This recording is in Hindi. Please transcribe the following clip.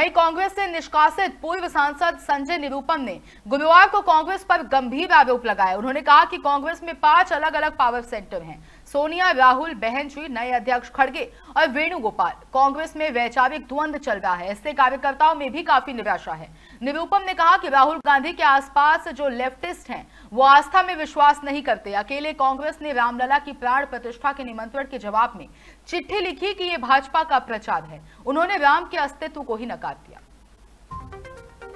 वहीं कांग्रेस से निष्कासित पूर्व सांसद संजय निरूपम ने गुरुवार को कांग्रेस पर गंभीर आरोप लगाए। उन्होंने कहा कि कांग्रेस में पाँच अलग अलग पावर सेंटर हैं। सोनिया, राहुल बहनजी नए अध्यक्ष खड़गे और वेणुगोपाल। कांग्रेस में वैचारिक द्वंद चल रहा है। इससे कार्यकर्ताओं में भी काफ़ी निराशा है। निरूपम ने कहा कि राहुल गांधी के आसपास जो लेफ्टिस्ट हैं, वो आस्था में विश्वास नहीं करते। अकेले कांग्रेस ने रामलला की प्राण प्रतिष्ठा के निमंत्रण के जवाब में चिट्ठी लिखी कि ये भाजपा का प्रचार है। उन्होंने राम के अस्तित्व को ही नकार दिया।